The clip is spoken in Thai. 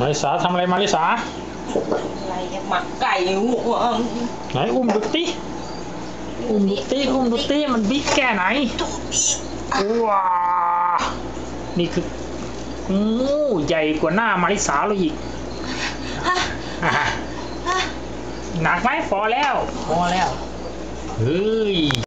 มาริสาทำอะไรมาริสาอะไรอะหมักไก่หัวไหนอุ้มดุติอุ้มดุติอุ้มดุติมันบิ๊กแค่ไหนตุ๊กว้านี่คืองูใหญ่กว่าหน้ามาริสาเลยอีกฮะฮะหนักไหมพอแล้ว พอแล้วเฮ้ย